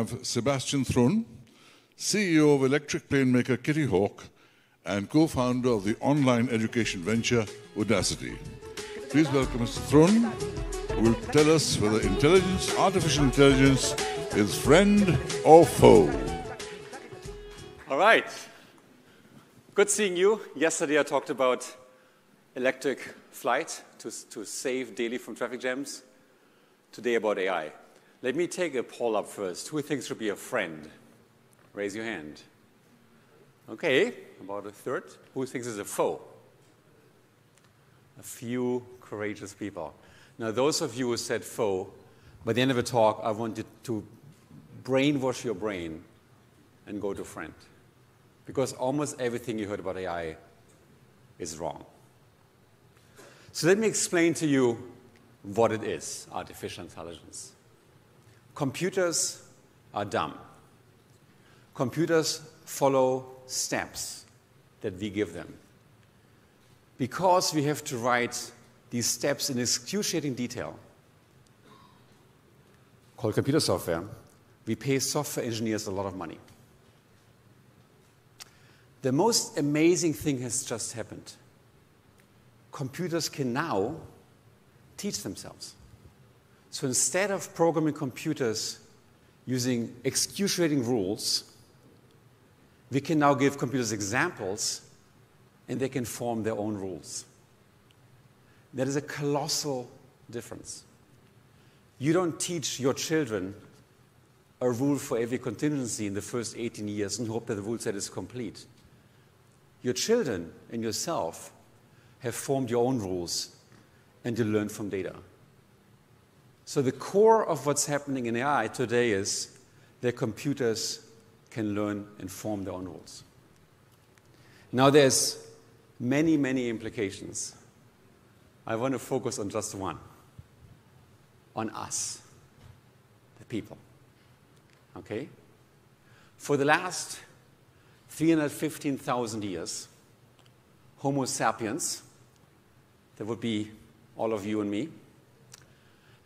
have Sebastian Thrun, CEO of electric plane maker Kitty Hawk and co-founder of the online education venture Udacity. Please welcome Mr. Thrun, who will tell us whether intelligence, artificial intelligence, is friend or foe. All right. Good seeing you. Yesterday I talked about electric flight to, to save Delhi from traffic jams. Today about AI. Let me take a poll up first. Who thinks should be a friend? Raise your hand. Okay, about a third. Who thinks is a foe? A few courageous people. Now, those of you who said foe, by the end of the talk, I want you to brainwash your brain and go to friend. Because almost everything you heard about AI is wrong. So let me explain to you what it is, artificial intelligence. Computers are dumb. Computers follow steps that we give them. Because we have to write these steps in excruciating detail, called computer software, we pay software engineers a lot of money. The most amazing thing has just happened. Computers can now teach themselves. So instead of programming computers using excruciating rules, we can now give computers examples and they can form their own rules. That is a colossal difference. You don't teach your children a rule for every contingency in the first 18 years and hope that the rule set is complete. Your children and yourself have formed your own rules and you learn from data. So, the core of what's happening in AI today is that computers can learn and form their own rules. Now, there's many, many implications. I want to focus on just one on us, the people. Okay? For the last 315,000 years, Homo sapiens, that would be all of you and me,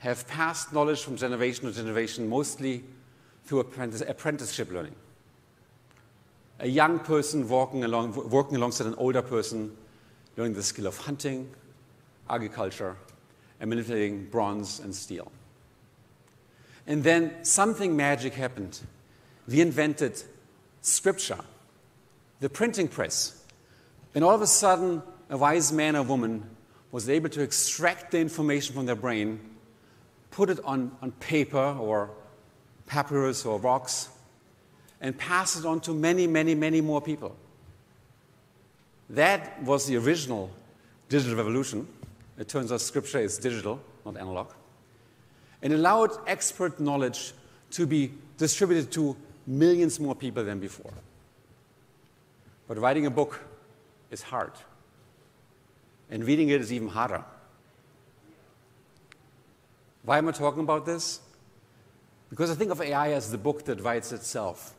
have passed knowledge from generation to generation, mostly through apprenticeship learning. A young person walking, along, working alongside an older person, learning the skill of hunting, agriculture, and manipulating bronze and steel. And then something magic happened. We invented scripture, the printing press. And all of a sudden, a wise man or woman was able to extract the information from their brain, put it on, on paper or papyrus or rocks, and pass it on to many, many, many more people. That was the original digital revolution. It turns out scripture is digital, not analog. And allowed expert knowledge to be distributed to millions more people than before. But writing a book is hard. And reading it is even harder. Why am I talking about this? Because I think of AI as the book that writes itself.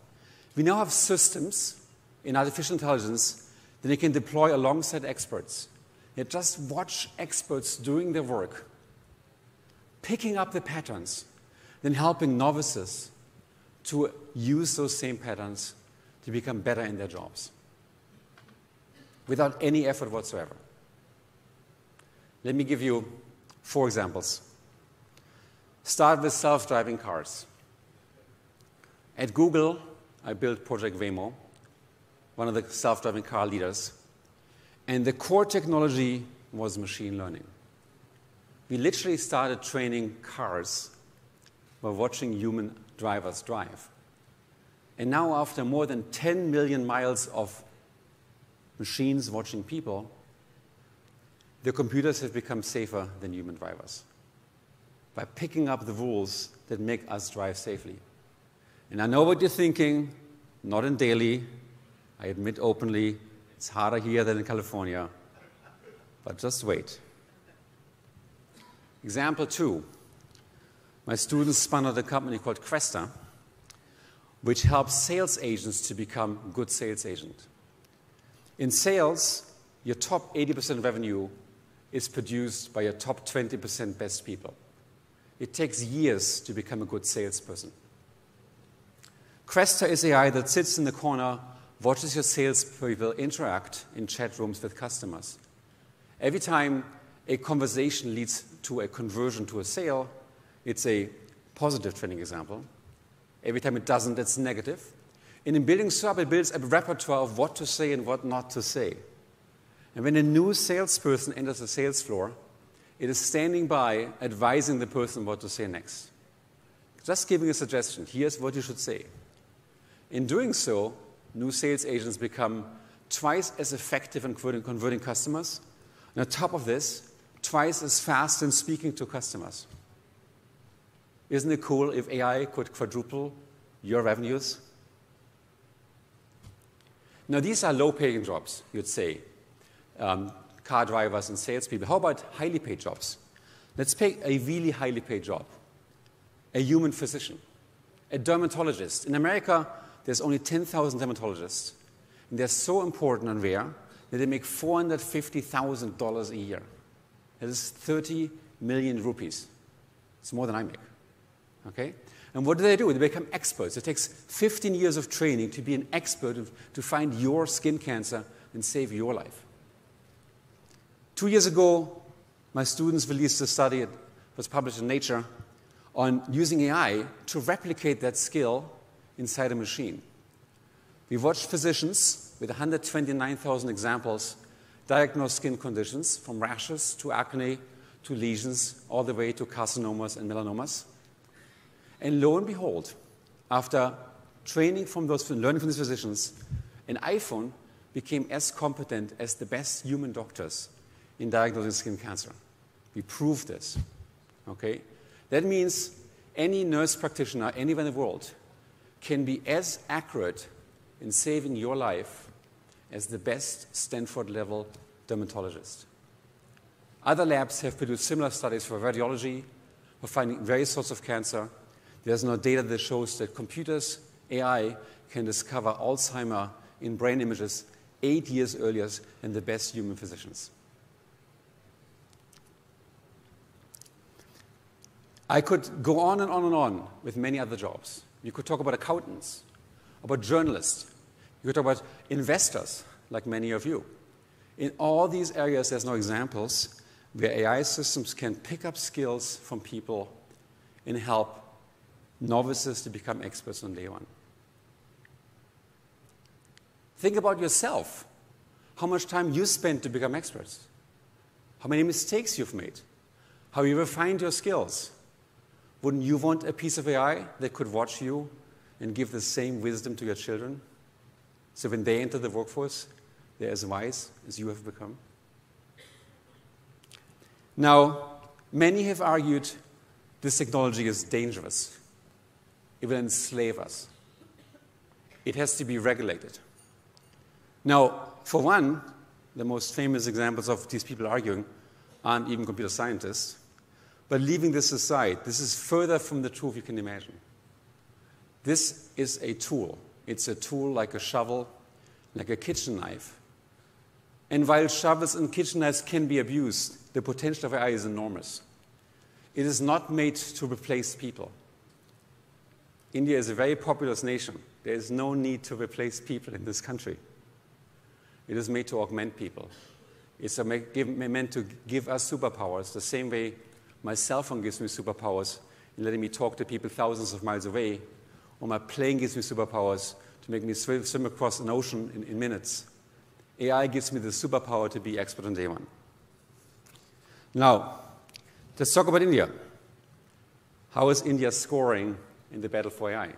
We now have systems in artificial intelligence that you can deploy alongside experts. You just watch experts doing their work, picking up the patterns, then helping novices to use those same patterns to become better in their jobs without any effort whatsoever. Let me give you four examples. Start with self driving cars. At Google, I built Project Waymo, one of the self driving car leaders. And the core technology was machine learning. We literally started training cars by watching human drivers drive. And now, after more than 10 million miles of machines watching people, the computers have become safer than human drivers by picking up the rules that make us drive safely. And I know what you're thinking, not in Delhi. I admit openly, it's harder here than in California. But just wait. Example two my students spun out a company called Cresta, which helps sales agents to become good sales agents. In sales, your top 80% revenue is produced by your top 20% best people. It takes years to become a good salesperson. Cresta is AI that sits in the corner, watches your salespeople interact in chat rooms with customers. Every time a conversation leads to a conversion to a sale, it's a positive training example. Every time it doesn't, it's negative. And in building SERP, it builds a repertoire of what to say and what not to say. And when a new salesperson enters the sales floor, it is standing by advising the person what to say next. Just giving a suggestion here's what you should say. In doing so, new sales agents become twice as effective in converting customers. And on top of this, twice as fast in speaking to customers. Isn't it cool if AI could quadruple your revenues? Now, these are low paying jobs, you'd say. Um, car drivers and salespeople. How about highly paid jobs? Let's pick a really highly paid job a human physician, a dermatologist. In America, there's only 10,000 dermatologists, and they're so important and rare that they make $450,000 a year. That is 30 million rupees. It's more than I make. Okay? And what do they do? They become experts. It takes 15 years of training to be an expert to find your skin cancer and save your life. Two years ago, my students released a study, it was published in Nature, on using AI to replicate that skill inside a machine. We watched physicians with 129,000 examples diagnose skin conditions from rashes to acne to lesions, all the way to carcinomas and melanomas. And lo and behold, after training from those, learning from these physicians, an iPhone became as competent as the best human doctors in diagnosing skin cancer. We proved this. Okay? That means any nurse practitioner anywhere in the world can be as accurate in saving your life as the best Stanford level dermatologist. Other labs have produced similar studies for radiology, for finding various sorts of cancer. There's no data that shows that computers, AI, can discover Alzheimer in brain images eight years earlier than the best human physicians. I could go on and on and on with many other jobs. You could talk about accountants, about journalists. You could talk about investors, like many of you. In all these areas, there's no examples where AI systems can pick up skills from people and help novices to become experts on day one. Think about yourself. How much time you spent to become experts? How many mistakes you've made? How you refined your skills? Wouldn't you want a piece of AI that could watch you and give the same wisdom to your children? So when they enter the workforce, they're as wise as you have become? Now, many have argued this technology is dangerous. It will enslave us. It has to be regulated. Now, for one, the most famous examples of these people arguing aren't even computer scientists. But leaving this aside, this is further from the truth you can imagine. This is a tool. It's a tool like a shovel, like a kitchen knife. And while shovels and kitchen knives can be abused, the potential of AI is enormous. It is not made to replace people. India is a very populous nation. There is no need to replace people in this country. It is made to augment people. It's meant to give us superpowers the same way my cell phone gives me superpowers in letting me talk to people thousands of miles away, or my plane gives me superpowers to make me swim, swim across an ocean in, in minutes. AI gives me the superpower to be expert on day one. Now, let's talk about India. How is India scoring in the battle for AI?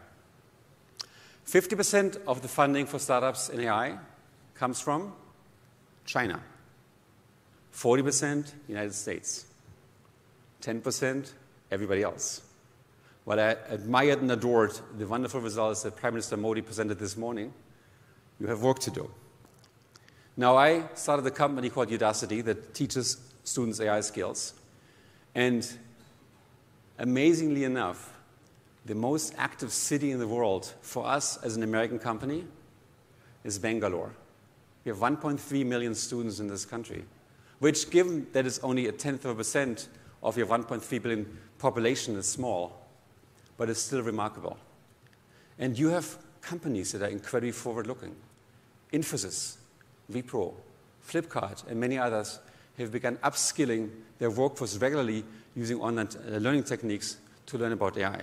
50% of the funding for startups in AI comes from China, 40% United States. 10% everybody else. While I admired and adored the wonderful results that Prime Minister Modi presented this morning, you have work to do. Now, I started a company called Udacity that teaches students AI skills. And amazingly enough, the most active city in the world for us as an American company is Bangalore. We have 1.3 million students in this country, which, given that it's only a tenth of a percent of your 1.3 billion population is small, but it's still remarkable. And you have companies that are incredibly forward looking. Infosys, Wipro, Flipkart, and many others have begun upskilling their workforce regularly using online uh, learning techniques to learn about AI.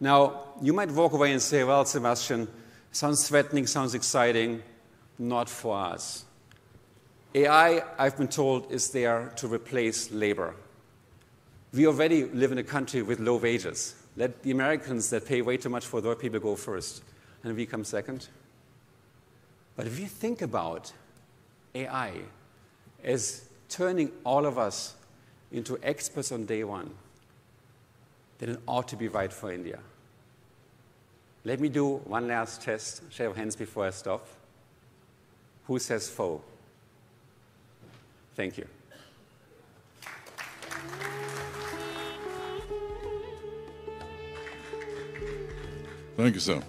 Now, you might walk away and say, well, Sebastian, sounds threatening, sounds exciting, not for us. AI, I've been told, is there to replace labor. We already live in a country with low wages. Let the Americans that pay way too much for their people go first, and we come second. But if you think about AI as turning all of us into experts on day one, then it ought to be right for India. Let me do one last test, show of hands before I stop. Who says foe? Thank you. Thank you, sir.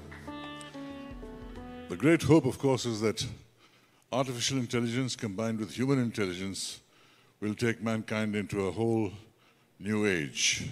The great hope, of course, is that artificial intelligence combined with human intelligence will take mankind into a whole new age.